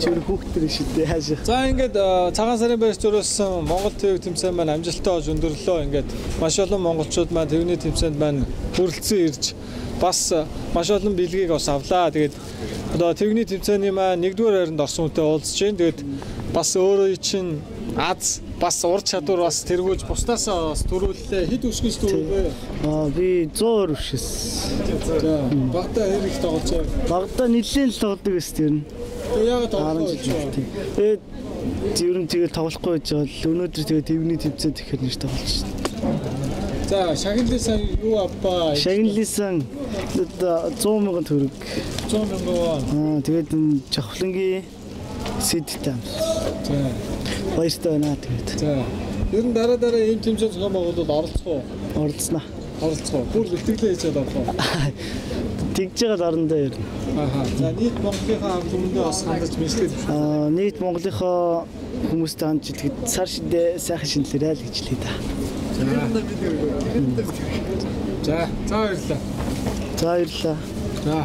Чөр хүүхдэр шидэ хаашаа. За ингээд э, цагаан сарын байр зориулсан Монгол ТV тэмцээн маань амжилттай болж өндөрлөө. Ингээд маш олон монголчууд маань ТV-ний тэмцээнд маань хүрэлцэн ирж бас э, маш олон бэлгийг бас авлаа. Тэгээд одоо ТV-ний тэмцээний маань нэгдүгээр хайранд орсон хүнтэй уулзж байна. Тэгээд бас өөрөө чинь аз бас ур чадвар бас тэргүүлж бусдаасаа бас төрүүллээ. Хэд өсгөж төрүүлвэ? Аа би 100 өршөс. Багтаа хэр их тоглож байна. Багада нэлээд л тоглодог өс тэр нь. Тэгээ яагаад 10 тоглох жил болтой. Тэгээд ер нь тэгээд тоглохгүй байж байгаа л өнөөдөр тэгээд тэвний төвцөө тэгэхээр нэр тоглож шин. За шагналсан юу авбаа? Шагналсан 100 мянган төгрөг. 100 мянган вон. Аа тэгээд энэ жавхлангийн сэдтэй. За. Баяртай байна тэгээд. За. Ер нь дараа дараа ийм тэмцээн зохион байгуулалт оролцох уу? Оролцсноо. Оролцох уу? Бүр итгэлээ хийж чадах уу? Тэгж байгаа дарандаа ер нь. Аха. За нийт Монголынхаа ард түмэндээ бас хандаж мэдлэг биш. Аа нийт Монголынхоо хүмүүстэй хамт тэгэхэд сар шидэ сайхан шинэлэрэй л гэж лээ да. За. За баярлалаа. За баярлалаа. За.